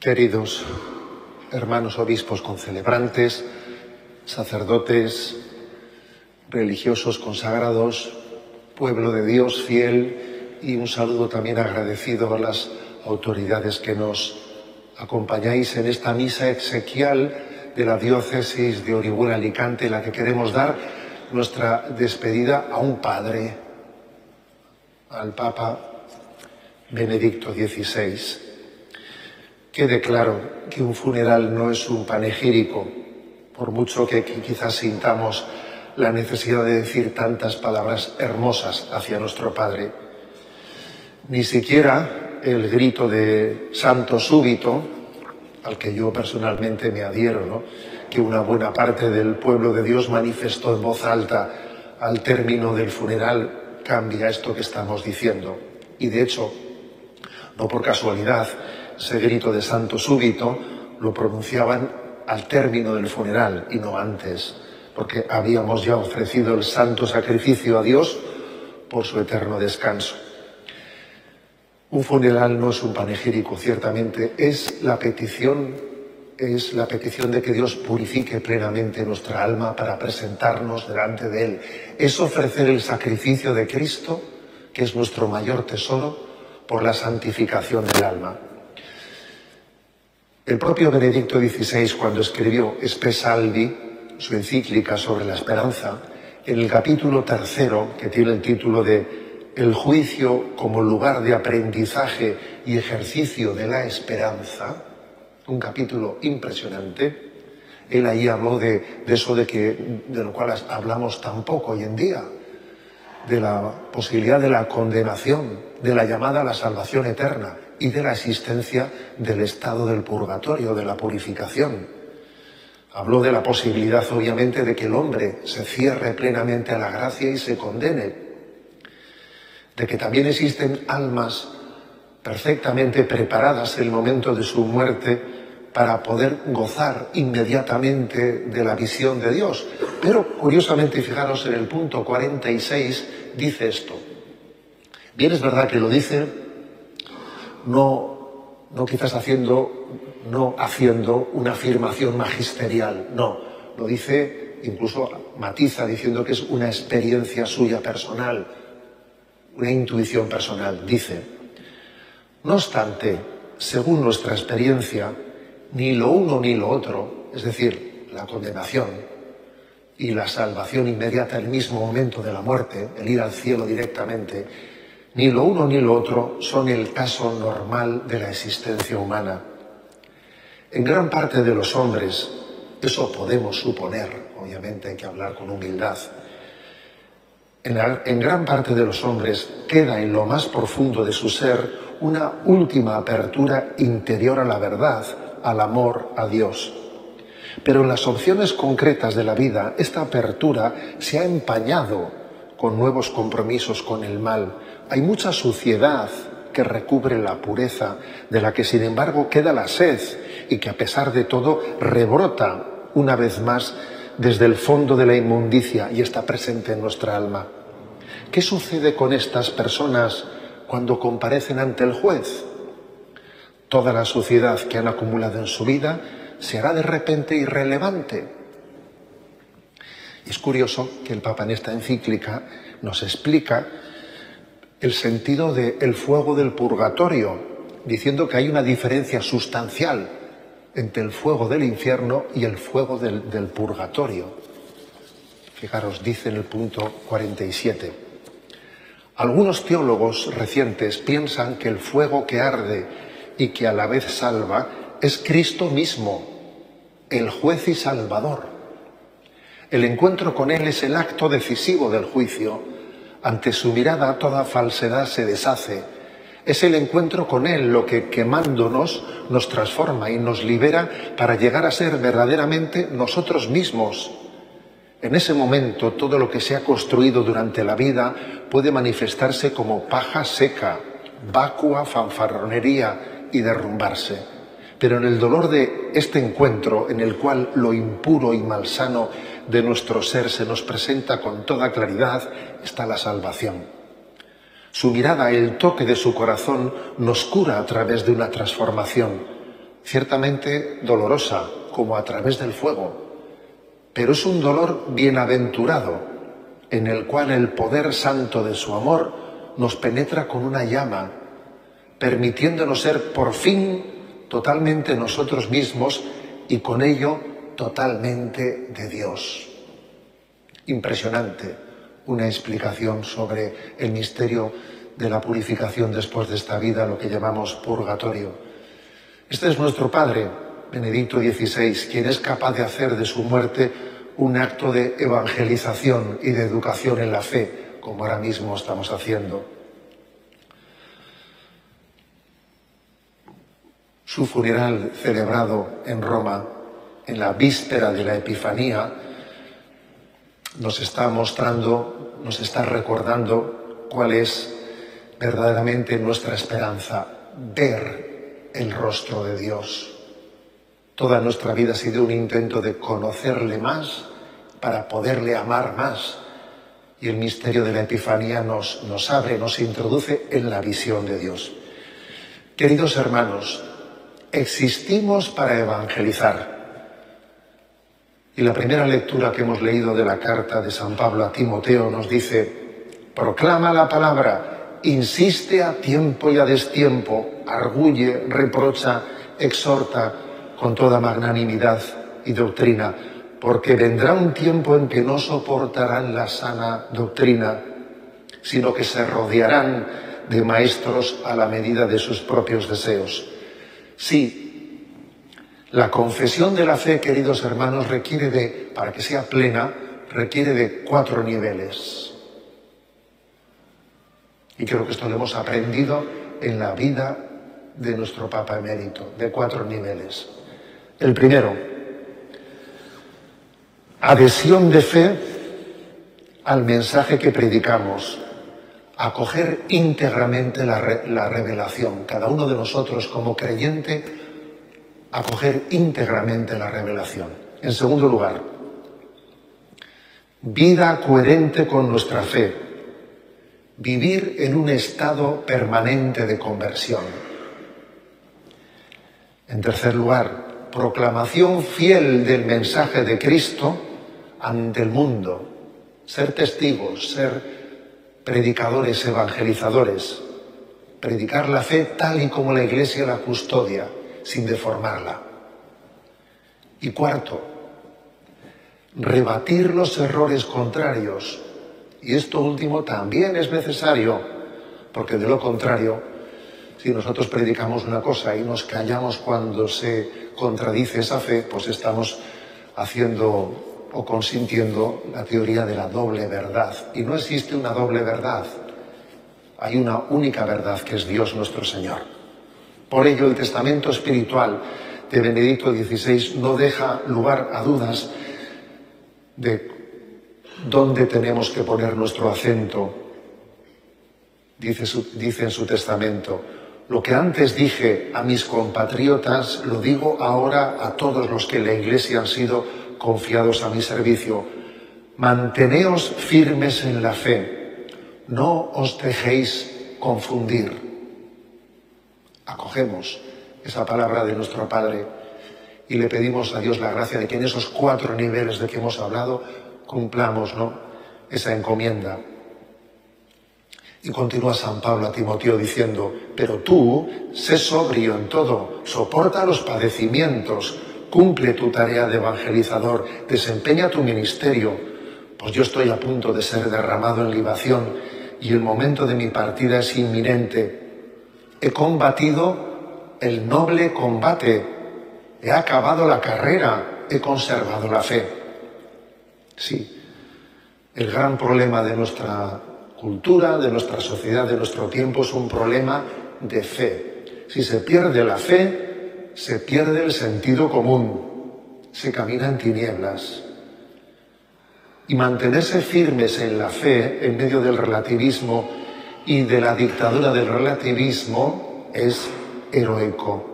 Queridos hermanos obispos concelebrantes, sacerdotes, religiosos consagrados, pueblo de Dios fiel y un saludo también agradecido a las autoridades que nos acompañáis en esta misa exequial de la diócesis de Orihuela Alicante, en la que queremos dar nuestra despedida a un padre, al Papa Benedicto XVI. Quede claro que un funeral no es un panegírico, por mucho que quizás sintamos la necesidad de decir tantas palabras hermosas hacia nuestro Padre. Ni siquiera el grito de santo súbito, al que yo personalmente me adhiero, ¿no? que una buena parte del pueblo de Dios manifestó en voz alta al término del funeral, cambia esto que estamos diciendo. Y de hecho, no por casualidad, ese grito de santo súbito lo pronunciaban al término del funeral y no antes, porque habíamos ya ofrecido el santo sacrificio a Dios por su eterno descanso. Un funeral no es un panegírico, ciertamente, es la petición, es la petición de que Dios purifique plenamente nuestra alma para presentarnos delante de Él. Es ofrecer el sacrificio de Cristo, que es nuestro mayor tesoro, por la santificación del alma. El propio Benedicto XVI, cuando escribió Espesalvi, su encíclica sobre la esperanza, en el capítulo tercero, que tiene el título de El juicio como lugar de aprendizaje y ejercicio de la esperanza, un capítulo impresionante, él ahí habló de, de eso de, que, de lo cual hablamos tan poco hoy en día, de la posibilidad de la condenación, de la llamada a la salvación eterna y de la existencia del estado del purgatorio, de la purificación. Habló de la posibilidad, obviamente, de que el hombre se cierre plenamente a la gracia y se condene, de que también existen almas perfectamente preparadas el momento de su muerte para poder gozar inmediatamente de la visión de Dios. Pero, curiosamente, fijaros en el punto 46, dice esto. Bien es verdad que lo dice no, no quizás haciendo, no haciendo una afirmación magisterial, no, lo dice, incluso matiza diciendo que es una experiencia suya personal, una intuición personal. Dice, no obstante, según nuestra experiencia, ni lo uno ni lo otro, es decir, la condenación y la salvación inmediata el mismo momento de la muerte, el ir al cielo directamente, ni lo uno ni lo otro son el caso normal de la existencia humana. En gran parte de los hombres, eso podemos suponer, obviamente hay que hablar con humildad, en, en, gran parte de los hombres queda en lo más profundo de su ser una última apertura interior a la verdad, al amor a Dios. Pero en las opciones concretas de la vida, esta apertura se ha empañado con nuevos compromisos con el mal, hay mucha suciedad que recubre la pureza, de la que sin embargo queda la sed y que a pesar de todo rebrota una vez más desde el fondo de la inmundicia y está presente en nuestra alma. ¿Qué sucede con estas personas cuando comparecen ante el juez? Toda la suciedad que han acumulado en su vida se hará de repente irrelevante. Es curioso que el Papa en esta encíclica nos explica el sentido del el fuego del purgatorio, diciendo que hay una diferencia sustancial entre el fuego del infierno y el fuego del, del purgatorio. Fijaros, dice en el punto 47. Algunos teólogos recientes piensan que el fuego que arde y que a la vez salva es Cristo mismo, el juez y salvador. El encuentro con Él es el acto decisivo del juicio ante su mirada toda falsedad se deshace. Es el encuentro con Él lo que quemándonos nos transforma y nos libera para llegar a ser verdaderamente nosotros mismos. En ese momento todo lo que se ha construido durante la vida puede manifestarse como paja seca, vacua, fanfarronería y derrumbarse. Pero en el dolor de este encuentro, en el cual lo impuro y malsano de nuestro ser se nos presenta con toda claridad, está la salvación. Su mirada, el toque de su corazón, nos cura a través de una transformación. ciertamente dolorosa, como a través del fuego, pero es un dolor bienaventurado, en el cual el poder santo de su amor nos penetra con una llama, permitiéndonos ser por fin totalmente nosotros mismos y con ello totalmente de Dios. Impresionante una explicación sobre el misterio de la purificación después de esta vida, lo que llamamos purgatorio. Este es nuestro Padre, Benedicto XVI, quien es capaz de hacer de su muerte un acto de evangelización y de educación en la fe, como ahora mismo estamos haciendo. Su funeral celebrado en Roma en la víspera de la Epifanía nos está mostrando, nos está recordando cuál es verdaderamente nuestra esperanza, ver el rostro de Dios. Toda nuestra vida ha sido un intento de conocerle más para poderle amar más. Y el misterio de la Epifanía nos, nos abre, nos introduce en la visión de Dios. Queridos hermanos, existimos para evangelizar. Y la primera lectura que hemos leído de la carta de San Pablo a Timoteo nos dice, proclama la palabra, insiste a tiempo y a destiempo, arguye, reprocha, exhorta con toda magnanimidad y doctrina, porque vendrá un tiempo en que no soportarán la sana doctrina, sino que se rodearán de maestros a la medida de sus propios deseos. Sí, la confesión de la fe, queridos hermanos, requiere de, para que sea plena, requiere de cuatro niveles. Y creo que esto lo hemos aprendido en la vida de nuestro Papa emérito, de cuatro niveles. El primero, adhesión de fe al mensaje que predicamos, acoger íntegramente la, la, revelación, cada uno de nosotros como creyente, acoger íntegramente la revelación. En segundo lugar, vida coherente con nuestra fe, vivir en un estado permanente de conversión. En tercer lugar, proclamación fiel del mensaje de Cristo ante el mundo, ser testigos, ser predicadores, evangelizadores, predicar la fe tal y como la Iglesia la custodia, sin deformarla. Y cuarto, rebatir los errores contrarios y esto último también es necesario, porque de lo contrario, si nosotros predicamos una cosa y nos callamos cuando se contradice esa fe, pues estamos haciendo o consintiendo la teoría de la doble verdad. Y no existe una doble verdad. Hay una única verdad que es Dios nuestro Señor. Por ello el testamento espiritual de Benedicto XVI no deja lugar a dudas de dónde tenemos que poner nuestro acento. Dice, dice, en su testamento, lo que antes dije a mis compatriotas, lo digo ahora a todos los que en la Iglesia han sido confiados a mi servicio. Manteneos firmes en la fe, no os dejéis confundir. Acogemos esa palabra de nuestro Padre y le pedimos a Dios la gracia de que en esos cuatro niveles de que hemos hablado cumplamos ¿no? esa encomienda. Y continúa San Pablo a Timoteo diciendo, pero tú, sé sobrio en todo, soporta los padecimientos, cumple tu tarea de evangelizador, desempeña tu ministerio, pues yo estoy a punto de ser derramado en libación y el momento de mi partida es inminente. He combatido el noble combate, he acabado la carrera, he conservado la fe. Sí, el gran problema de nuestra cultura, de nuestra sociedad, de nuestro tiempo es un problema de fe. Si se pierde la fe, se pierde el sentido común, se camina en tinieblas. Y mantenerse firmes en la fe en medio del relativismo y de la dictadura del relativismo es heroico.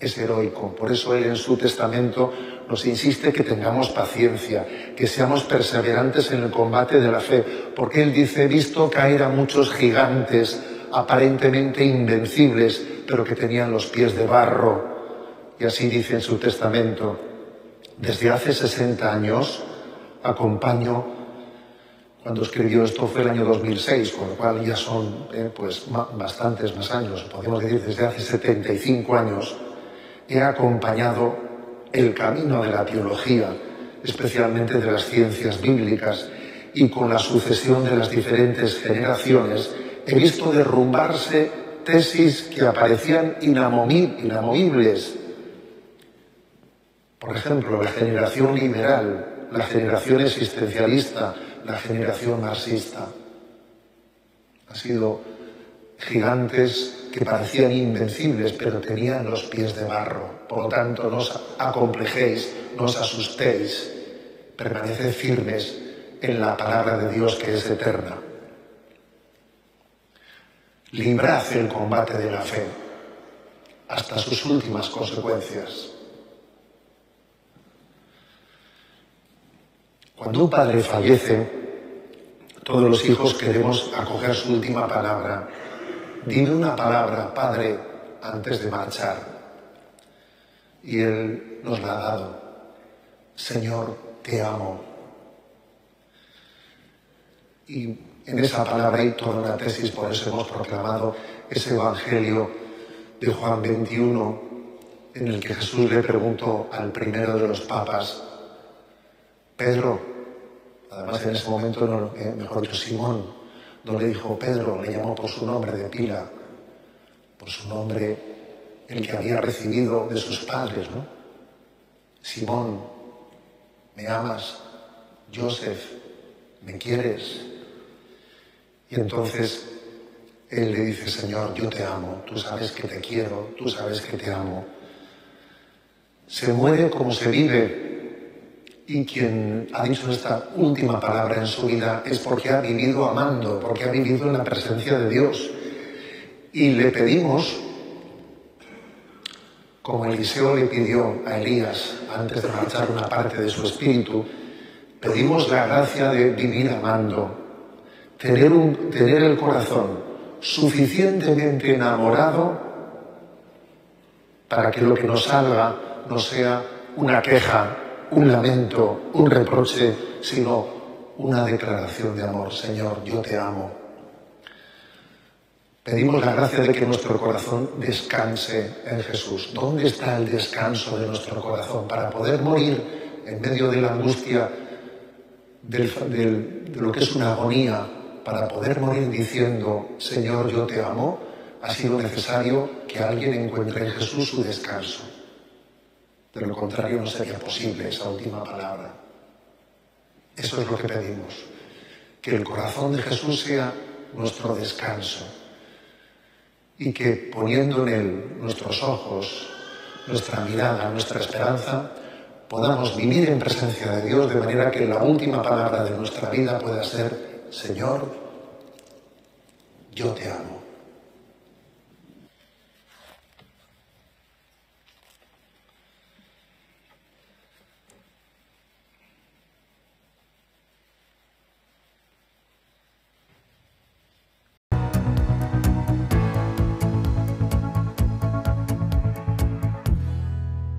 Es heroico. Por eso él en su testamento nos insiste que tengamos paciencia, que seamos perseverantes en el combate de la fe, porque Él dice, visto caer a muchos gigantes aparentemente invencibles, pero que tenían los pies de barro. Y así dice en su testamento, desde hace 60 años acompaño, cuando escribió esto fue el año 2006, con lo cual ya son eh, pues, bastantes más años, podemos decir desde hace 75 años, he acompañado el camino de la teología, especialmente de las ciencias bíblicas, y con la sucesión de las diferentes generaciones, he visto derrumbarse tesis que aparecían inamovibles. Por ejemplo, la generación liberal, la generación existencialista, la generación marxista. Han sido gigantes que parecían invencibles, pero tenían los pies de barro. Por lo tanto, no os acomplejéis, no os asustéis, permaneced firmes en la palabra de Dios que es eterna. Librad el combate de la fe hasta sus últimas consecuencias. Cuando un padre fallece, todos los hijos queremos acoger su última palabra. Dime una palabra, Padre, antes de marchar. Y Él nos la ha dado. Señor, te amo. Y en esa palabra hay toda una tesis, por eso hemos proclamado ese Evangelio de Juan 21, en el que Jesús le preguntó al primero de los papas, Pedro, además en ese momento, no, eh, mejor dicho, Simón, no le dijo Pedro, le llamó por su nombre de pila, por su nombre el que había recibido de sus padres, ¿no? Simón, ¿me amas? Joseph, ¿me quieres? Y entonces él le dice, Señor, yo te amo, tú sabes que te quiero, tú sabes que te amo. Se muere como se vive. Y quien ha dicho esta última palabra en su vida es porque ha vivido amando, porque ha vivido en la presencia de Dios. Y le pedimos, como Eliseo le pidió a Elías antes de marchar una parte de su espíritu, pedimos la gracia de vivir amando, tener, el corazón suficientemente enamorado para que lo que nos salga no sea una queja, un lamento, un reproche, sino una declaración de amor. Señor, yo te amo. Pedimos la gracia de que nuestro corazón descanse en Jesús. ¿Dónde está el descanso de nuestro corazón para poder morir en medio de la angustia de lo que es una agonía para poder morir diciendo, Señor, yo te amo, ha sido necesario que alguien encuentre en Jesús su descanso. De lo contrario no sería posible esa última palabra. Eso es lo que pedimos, que el corazón de Jesús sea nuestro descanso y que poniendo en él nuestros ojos, nuestra mirada, nuestra esperanza, podamos vivir en presencia de Dios de manera que la última palabra de nuestra vida pueda ser Señor, yo te amo.